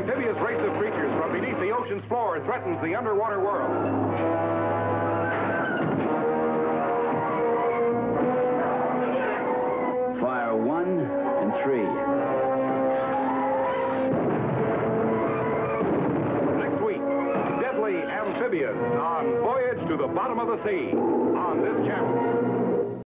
Amphibious race of creatures from beneath the ocean's floor threatens the underwater world. Fire one and three. Next week, deadly amphibians on Voyage to the Bottom of the Sea on this.